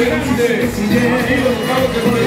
Adelante, adelante.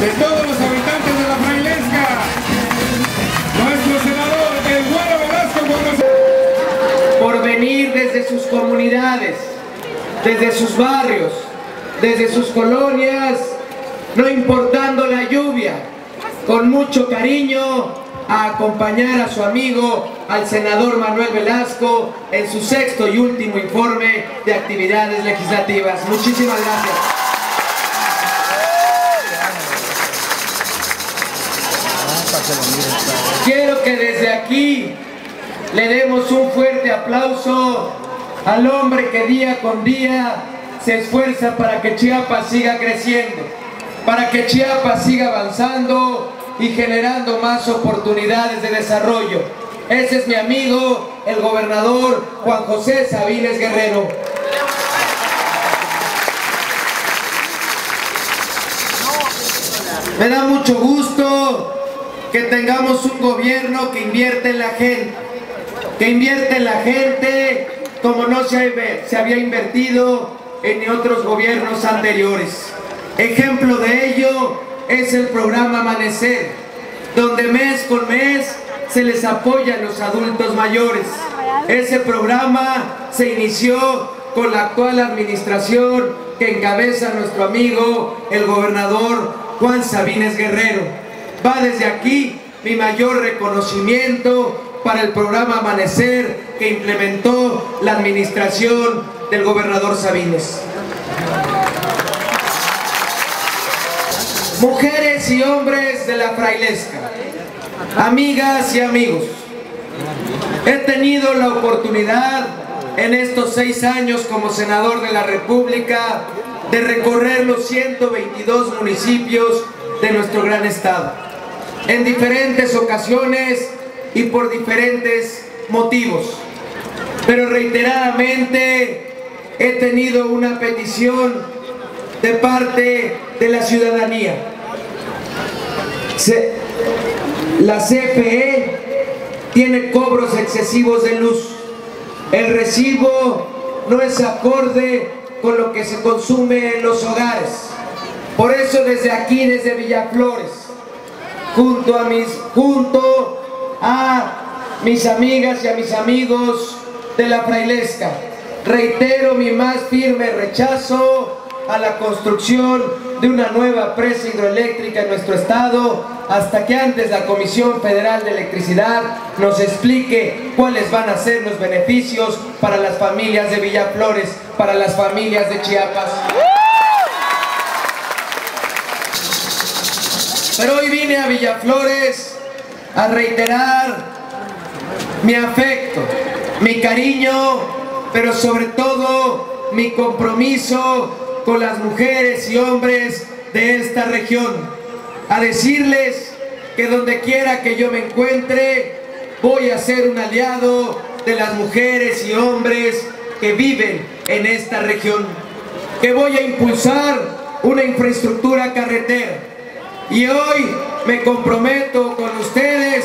De todos los habitantes de la Frailesca. Nuestro senador, el Güero Velasco, por venir desde sus comunidades, desde sus barrios, desde sus colonias, no importando la lluvia, con mucho cariño a acompañar a su amigo, al senador Manuel Velasco, en su sexto y último informe de actividades legislativas. Muchísimas gracias. Quiero que desde aquí le demos un fuerte aplauso al hombre que día con día se esfuerza para que Chiapas siga creciendo, para que Chiapas siga avanzando y generando más oportunidades de desarrollo. Ese es mi amigo, el gobernador Juan José Sabines Guerrero. Me da mucho gusto que tengamos un gobierno que invierte en la gente, que invierte en la gente como no se, se había invertido en otros gobiernos anteriores. Ejemplo de ello es el programa Amanecer, donde mes con mes se les apoya a los adultos mayores. Ese programa se inició con la actual administración que encabeza nuestro amigo, el gobernador Juan Sabines Guerrero. Va desde aquí mi mayor reconocimiento para el programa Amanecer que implementó la administración del gobernador Sabines. Mujeres y hombres de la frailesca, amigas y amigos, he tenido la oportunidad en estos seis años como senador de la República de recorrer los 122 municipios de nuestro gran estado, en diferentes ocasiones y por diferentes motivos. Pero reiteradamente he tenido una petición de parte de la ciudadanía. La CFE tiene cobros excesivos de luz. El recibo no es acorde con lo que se consume en los hogares. Por eso desde aquí, desde Villaflores, junto a mis, junto a mis amigas y a mis amigos de la frailesca, reitero mi más firme rechazo a la construcción de una nueva presa hidroeléctrica en nuestro estado hasta que antes la Comisión Federal de Electricidad nos explique cuáles van a ser los beneficios para las familias de Villaflores, para las familias de Chiapas. Pero hoy vine a Villaflores a reiterar mi afecto, mi cariño, pero sobre todo mi compromiso con las mujeres y hombres de esta región. A decirles que donde quiera que yo me encuentre, voy a ser un aliado de las mujeres y hombres que viven en esta región. Que voy a impulsar una infraestructura carretera. Y hoy me comprometo con ustedes,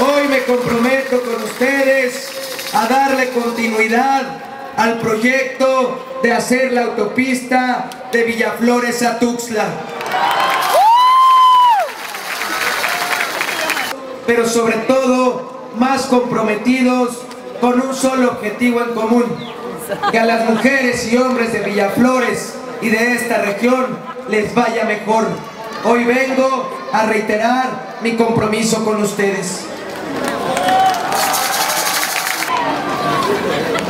hoy me comprometo con ustedes a darle continuidad al proyecto de hacer la autopista de Villaflores a Tuxtla. Pero sobre todo, más comprometidos con un solo objetivo en común, que a las mujeres y hombres de Villaflores y de esta región les vaya mejor. Hoy vengo a reiterar mi compromiso con ustedes.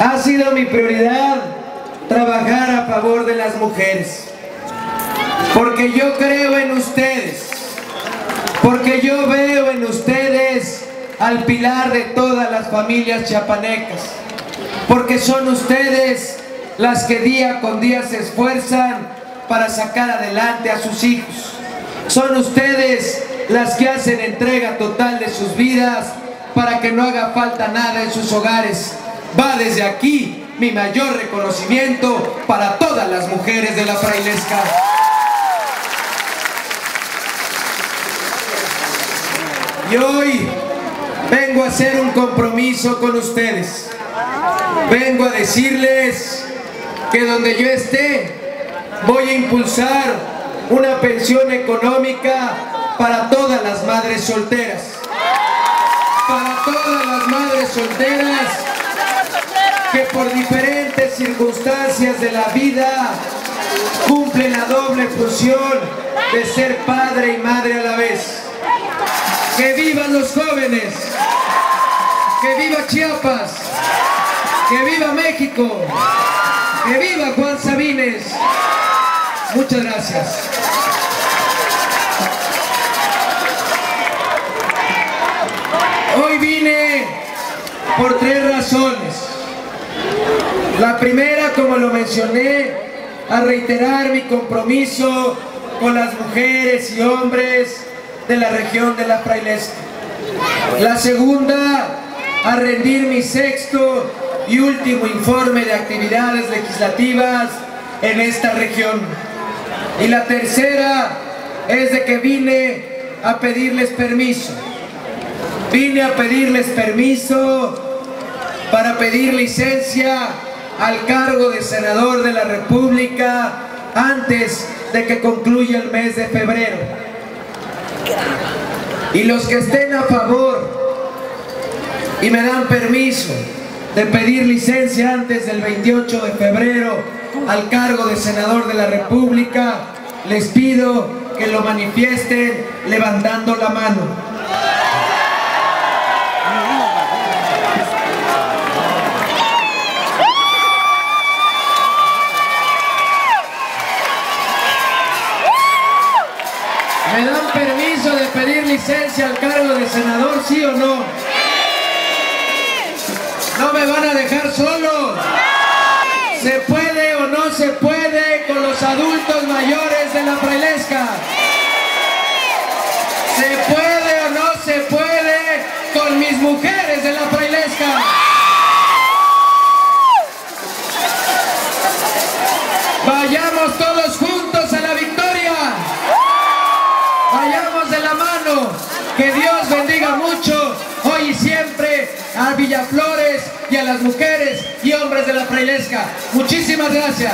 Ha sido mi prioridad trabajar a favor de las mujeres. Porque yo creo en ustedes. Porque yo veo en ustedes al pilar de todas las familias chiapanecas. Porque son ustedes las que día con día se esfuerzan para sacar adelante a sus hijos. Son ustedes las que hacen entrega total de sus vidas para que no haga falta nada en sus hogares. Va desde aquí mi mayor reconocimiento para todas las mujeres de la frailesca. Y hoy vengo a hacer un compromiso con ustedes. Vengo a decirles que donde yo esté voy a impulsar una pensión económica para todas las madres solteras. Para todas las madres solteras que por diferentes circunstancias de la vida cumplen la doble función de ser padre y madre a la vez. ¡Que vivan los jóvenes! ¡Que viva Chiapas! ¡Que viva México! ¡Que viva Juan Sabines! Muchas gracias. Hoy vine por tres razones. La primera, como lo mencioné, a reiterar mi compromiso con las mujeres y hombres de la región de la Frailesca. La segunda, a rendir mi sexto y último informe de actividades legislativas en esta región. Y la tercera es de que vine a pedirles permiso. Vine a pedirles permiso para pedir licencia al cargo de senador de la República antes de que concluya el mes de febrero. Y los que estén a favor y me dan permiso de pedir licencia antes del 28 de febrero al cargo de senador de la República, les pido que lo manifiesten levantando la mano. ¿Me dan permiso de pedir licencia al cargo de senador, sí o no? ¿No me van a dejar solo? ¿Se puede o no se puede con los adultos mayores de la frailesca? ¿Se puede o no se puede con mis mujeres de la frailesca? Vayamos todos juntos a la victoria. Vayamos de la mano. Que Dios bendiga mucho hoy y siempre a Villaflores y a las mujeres y hombres de la frailesca. Muchísimas gracias.